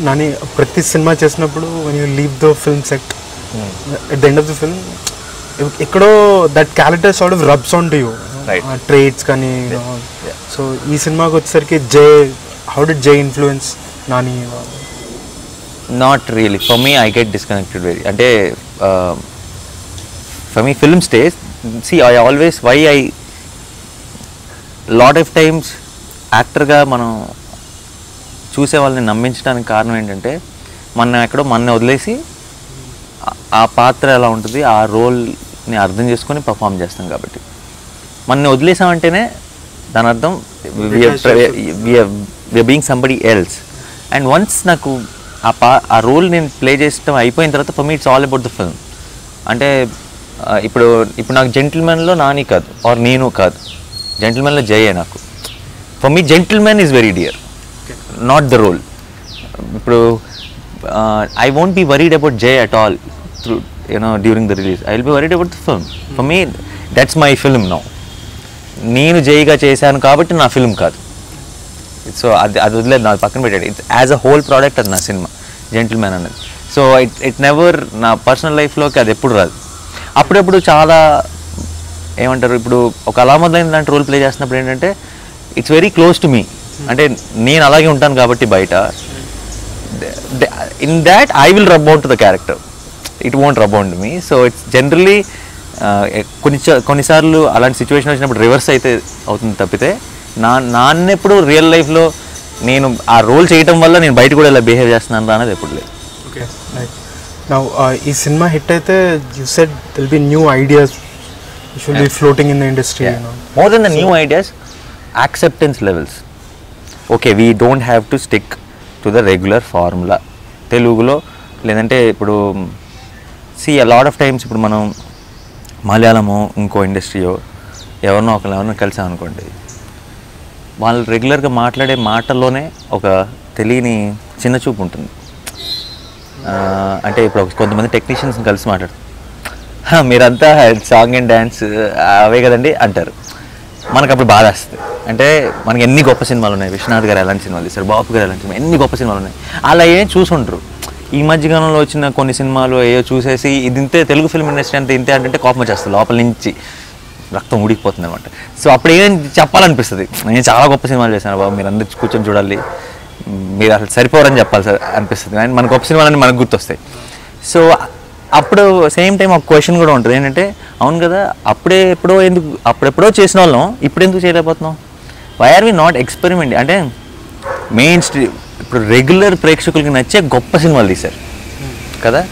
నాని ప్రతి సినిమా చేసినప్పుడు when you leave the film set at the end of the film ఎక్కడో that character sort of rubs on to you. Trades కానీ so ఈ సినిమాకి వచ్చేసరికి Jai how did Jai influence Nani? Not really for me I get disconnected very అంటే for me film stage see I always why I lot of times యాక్టర్గా మనం చూసే వాళ్ళని నమ్మించడానికి కారణం ఏంటంటే మన ఎక్కడో మన వదిలేసి ఆ- పాత్ర ఎలా ఉంటుంది ఆ రోల్ని అర్థం చేసుకొని పర్ఫామ్ చేస్తాం కాబట్టి. మన వదిలేసామంటేనే దాని అర్థం being somebody else and once నాకు ఆ పా ఆ రోల్ నేను ప్లే చేసడం అయిపోయిన తర్వాత for me it's all about the film అంటే ఇప్పుడు ఇప్పుడు నాకు జెంటిల్మెన్లో నాని కాదు ఆర్ నేను కాదు. జెంటిల్మెన్లో జయే నాకు. For me Gentleman is very dear not the role ఇప్పుడు I won't be worried about Jai at all through you know during the release I will be worried about the film for me that's my film now నేను జైగా చేశాను కాబట్టి నా film కాదు. So అది అది వదిలేదు నా పక్కన పెట్టాడు. It's as a whole product అది నా సినిమా జెంటిల్మెన్ అనేది సో ఇట్ ఇట్ నెవర్ నా పర్సనల్ లైఫ్లోకి అది ఎప్పుడు రాదు. అప్పుడప్పుడు చాలా ఏమంటారు ఇప్పుడు ఒక అలామదైన లాంటి రోల్ ప్లే చేస్తున్నప్పుడు ఏంటంటే it's very close to me అంటే నేను అలాగే ఉంటాను కాబట్టి బయట. In that I will rub out the character it won't rub out me so it's generally కొన్ని కొన్నిసార్లు అలాంటి సిచ్యువేషన్ వచ్చినప్పుడు రివర్స్ అయితే అవుతుంది తప్పితే నా నాన్నెప్పుడు రియల్ లైఫ్లో నేను ఆ రోల్ చేయటం వల్ల నేను బయట కూడా ఇలా బిహేవ్ చేస్తున్నాను అనేది ఎప్పుడు లేదు. ఓకే నా ఈ సినిమా హిట్ అయితే you said there'll be new ideas should be floating in the industry more than the new ideas acceptance levels okay we don't have to stick to the regular formula తెలుగులో లేదంటే ఇప్పుడు C lot of times ఇప్పుడు మనం మలయాళము ఇంకో ఇండస్ట్రీయో ఎవరినో ఒకరు ఎవరినో కలిసామనుకోండి వాళ్ళు రెగ్యులర్గా మాట్లాడే మాటల్లోనే ఒక తెలియని చిన్న చూపు ఉంటుంది. అంటే ఇప్పుడు కొంతమంది టెక్నీషియన్స్ని కలిసి మాట్లాడు మీరంతా సాంగ్ అండ్ డ్యాన్స్ అవే కదండి అంటారు. మనకు అప్పుడు బాధ వస్తుంది. అంటే మనకి ఎన్ని గొప్ప సినిమాలు ఉన్నాయి? విశ్వనాథ్ గారు ఎలాంటి సినిమాలు తీశారు? బాబు గారు ఎలాంటి సినిమా ఎన్ని గొప్ప సినిమాలు ఉన్నాయి? అలా ఏం చూసుంటారు ఈ మధ్యకాలంలో వచ్చిన కొన్ని సినిమాలు ఏయో చూసేసి ఇది ఇంతే తెలుగు ఫిల్మ్ ఇండస్ట్రీ అంతా ఇంతే అంటే కోపం వచ్చేస్తుంది. లోపల నుంచి రక్తం ఉడికిపోతుంది అనమాట సో అప్పుడు ఏం చెప్పాలనిపిస్తుంది? నేను చాలా గొప్ప సినిమాలు చేశాను బాబు మీరు అందరు కూర్చొని చూడాలి. మీరు అసలు సరిపోరని చెప్పాలి సార్ అనిపిస్తుంది. అండ్ మన గొప్ప సినిమాలన్నీ మనకు గుర్తొస్తాయి. సో అప్పుడు సేమ్ టైం ఒక క్వశ్చన్ కూడా ఉంటుంది. ఏంటంటే అవును కదా అప్పుడే ఎప్పుడో ఎందుకు అప్పుడెప్పుడో చేసిన వాళ్ళం ఇప్పుడు ఎందుకు చేయలేకపోతున్నాం? Why are we not experiment అంటే మెయిన్ స్ట్రీ ఇప్పుడు రెగ్యులర్ ప్రేక్షకులకి నచ్చే గొప్ప సినిమాలు తీశారు. కదా?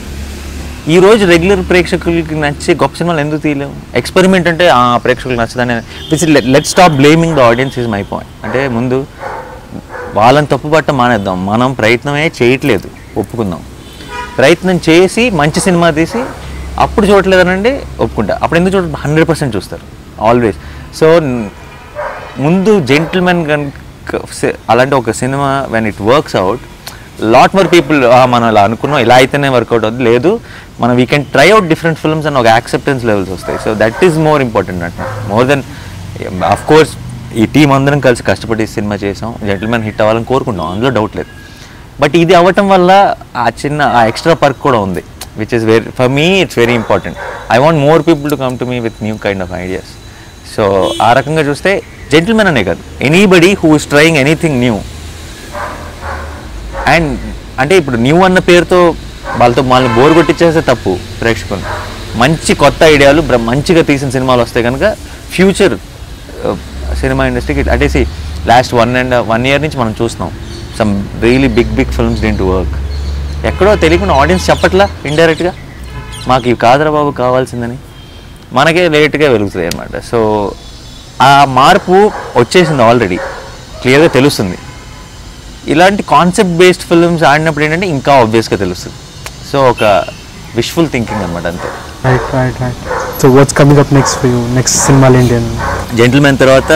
ఈరోజు రెగ్యులర్ ప్రేక్షకులకి నచ్చే గొప్ప సినిమాలు ఎందుకు తీయలేము ఎక్స్పెరిమెంట్ అంటే ఆ ప్రేక్షకులకు నచ్చదని let stop blaming the audience is my point అంటే ముందు వాళ్ళని తప్పుపట్ట మానేద్దాం. మనం ప్రయత్నమే చేయట్లేదు. ఒప్పుకుందాం. ప్రయత్నం చేసి మంచి సినిమా తీసి అప్పుడు చూడట్లేదనండి ఒప్పుకుంటా. అప్పుడు ఎందుకు చూడ హండ్రెడ్ పర్సెంట్ చూస్తారు. ఆల్వేస్. సో ముందు జెంటిల్మెన్ కనుక అలాంటి ఒక cinema when it works out lot more people మనం ఇలా అనుకున్నాం ఇలా అయితేనే వర్కౌట్ అవుతుంది లేదు మనం we can try out different films అని ఒక యాక్సెప్టెన్స్ లెవెల్స్ వస్తాయి. So that is more important అంట. మోర్ దెన్ అఫ్ కోర్స్ ఈ టీం అందరం కలిసి కష్టపడి సినిమా చేసాం. జెంటిల్మెన్ హిట్ అవ్వాలని కోరుకుంటాం అందులో డౌట్ లేదు. బట్ ఇది అవ్వటం వల్ల ఆ చిన్న ఆ ఎక్స్ట్రా పర్క్ కూడా ఉంది which is very for me it's very important I want more people to come to me with new kind of ideas so ఆ రకంగా చూస్తే జెంటిల్మెన్ అనే కాదు. Anybody who is trying anything new and అంటే ఇప్పుడు new అన్న పేరుతో వాళ్ళతో వాళ్ళని బోర్ కొట్టించేస్తే తప్పు ప్రేక్షకులు. మంచి కొత్త ఐడియాలు మంచిగా తీసిన సినిమాలు వస్తే కనుక ఫ్యూచర్ సినిమా ఇండస్ట్రీకి అంటే last one and one year నుంచి మనం చూస్తున్నాం. Some really big big films didn't to work ఎక్కడో తెలియకుండా ఆడియన్స్ చెప్పట్లా ఇండైరెక్ట్గా మాకు ఇవి కాదరా బాబు కావాల్సిందని. మనకే లేట్గా వెలుగుతుంది అనమాట సో ఆ మార్పు వచ్చేసింది ఆల్రెడీ క్లియర్గా తెలుస్తుంది. ఇలాంటి కాన్సెప్ట్ బేస్డ్ ఫిల్మ్స్ ఆడినప్పుడు ఏంటంటే ఇంకా ఆబ్వియస్గా తెలుస్తుంది. సో ఒక విష్ఫుల్ థింకింగ్ అనమాట అంతే. Right right right so what's coming up next for you next సినిమాలు ఏంటి? జెంటిల్మెన్ తర్వాత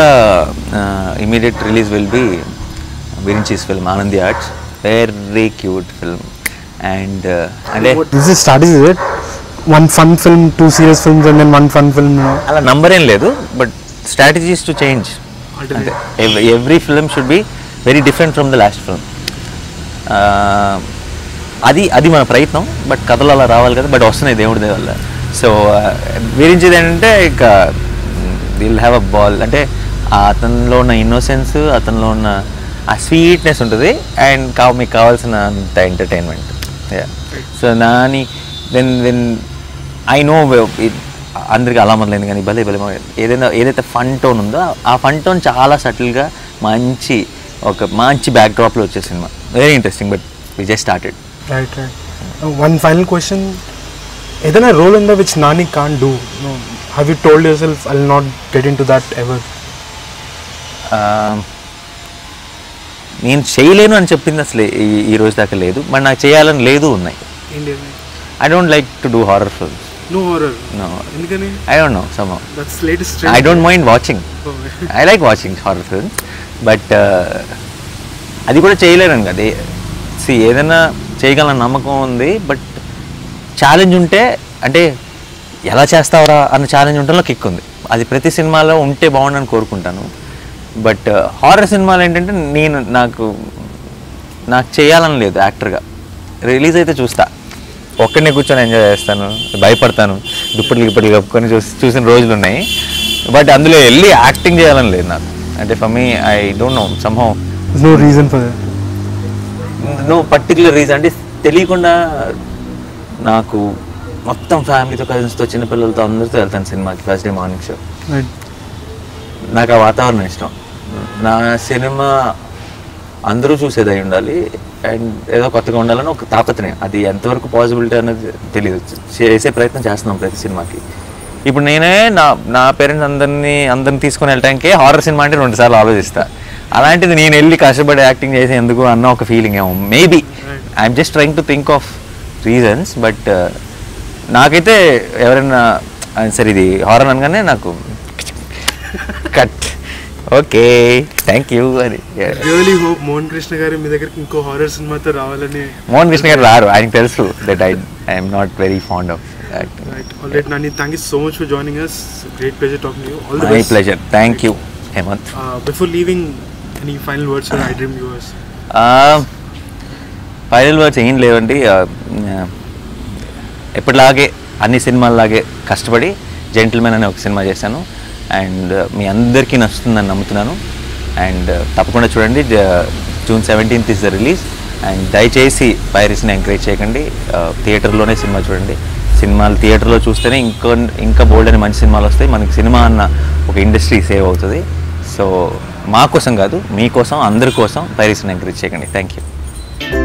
immediate release will be Virinchi's film Anandi Arts very cute film and అంటే this is start is it one fun film two serious films and then one fun film అలా number ఏం లేదు but strategies to change అంటే every film should be very different from the last film అది అది మన ప్రయత్నం but కథలు అలా రావాలి కదా బట్ వస్తున్నాయి దేవుడి దయ వల్ల సో విరించేది ఏంటంటే ఇక విల్ హ్యావ్ అ బాల్ అంటే అతనిలో ఉన్న ఇన్నోసెన్స్ అతనిలో ఉన్న ఆ స్వీట్నెస్ ఉంటుంది. అండ్ కా మీకు కావాల్సిన అంత entertainment so Nani then then I know అందరికి అలా మొదలైంది కానీ భలే భలే. ఏదైనా ఏదైతే ఫన్ టోన్ ఉందో ఆ ఫన్ టోన్ చాలా సటిల్గా మంచి ఒక మంచి బ్యాక్ డ్రాప్లో వచ్చే cinema. Very interesting but we just started right right one final question ఏదైనా రోల్ ఉందా which Nani can do have you told yourself I not get into that ever నేను చేయలేను అని చెప్పింది అసలు ఈ రోజు దాకా లేదు. బట్ నాకు చేయాలని లేదు ఉన్నాయి. I don't like to do horror films no horror no ఎందుకని? I don't know some that's latest I don't mind watching I like watching horror films but అది కూడా చేయలేను కదా. సి ఏదైనా చేయగలన నమ్మకం ఉంది బట్ ఛాలెంజ్ ఉంటే అంటే ఎలా చేస్తావరా అన్న ఛాలెంజ్ ఉండడంలో కిక్ ఉంది అది ప్రతి సినిమాలో ఉంటే బాగుండని కోరుకుంటాను. బట్ హారర్ సినిమాలు ఏంటంటే నేను నాకు నాకు చేయాలని లేదు యాక్టర్గా. రిలీజ్ అయితే చూస్తా. ఒక్కడినే కూర్చొని ఎంజాయ్ చేస్తాను భయపడతాను దుప్పట్లు గిప్పట్లు కప్పుకొని చూసి చూసిన రోజులు ఉన్నాయి బట్ అందులో వెళ్ళి యాక్టింగ్ చేయాలని లేదు నాకు. అంటే for me I don't know somehow no reason for no particular reason అంటే తెలియకుండా నాకు మొత్తం ఫ్యామిలీతో కజిన్స్తో చిన్నపిల్లలతో అందరితో వెళ్తాను సినిమాకి ఫస్ట్ డే మార్నింగ్ షో. నాకు ఆ వాతావరణం ఇష్టం. నా సినిమా అందరూ చూసేది అయి ఉండాలి. అండ్ ఏదో కొత్తగా ఉండాలని ఒక తాపత్రయం. అది ఎంతవరకు పాసిబిలిటీ అనేది తెలియదు చేసే ప్రయత్నం చేస్తున్నాం ప్రతి సినిమాకి. ఇప్పుడు నేనే నా నా పేరెంట్స్ అందరినీ అందరిని తీసుకొని వెళ్ళటానికి హారర్ సినిమా అంటే రెండు సార్లు ఆలోచిస్తా. అలాంటిది నేను వెళ్ళి కష్టపడి యాక్టింగ్ చేసి ఎందుకు అన్న ఒక ఫీలింగ్ ఏమో. Maybe I'm just trying to think of reasons but నాకైతే ఎవరైనా సరే ఇది హారర్ అనగానే నాకు కట్ ఓకే థ్యాంక్ యూ అని. రియలీ హోప్ మోహన్ కృష్ణ గారు మీ దగ్గరికి ఇంకో హారర్ సినిమాతో రావాలని మోహన్ కృష్ణ గారు రారు ఆయనకు తెలుసు that I I'm not very fond of already Nani thank you so much for joining us great pleasure talking you all the my pleasure thank you Hemanth before leaving any final words for iDream viewers final words ఏం లేవండి. ఆ, ఆ, ఎప్పటిలాగే అన్ని సినిమాల్లాగే కష్టపడి gentlemen అనే ఒక cinema చేశాను. అండ్ uh, మీ అందరికీ నచ్చుతుందని నమ్ముతున్నాను. అండ్ uh, తప్పకుండా చూడండి June seventeenth is the release. And దయచేసి పైరసీని ఎంకరేజ్ చేయకండి. Uh, థియేటర్లోనే సినిమా చూడండి. సినిమాలు థియేటర్లో చూస్తేనే ఇంకో ఇంకా బోల్డ్ అని మంచి సినిమాలు వస్తాయి. మనకి సినిమా అన్న ఒక ఇండస్ట్రీ సేవ్ అవుతుంది. సో మా కోసం కాదు మీకోసం అందరి కోసం పైరసీని ఎంకరేజ్ చేయకండి. Thank you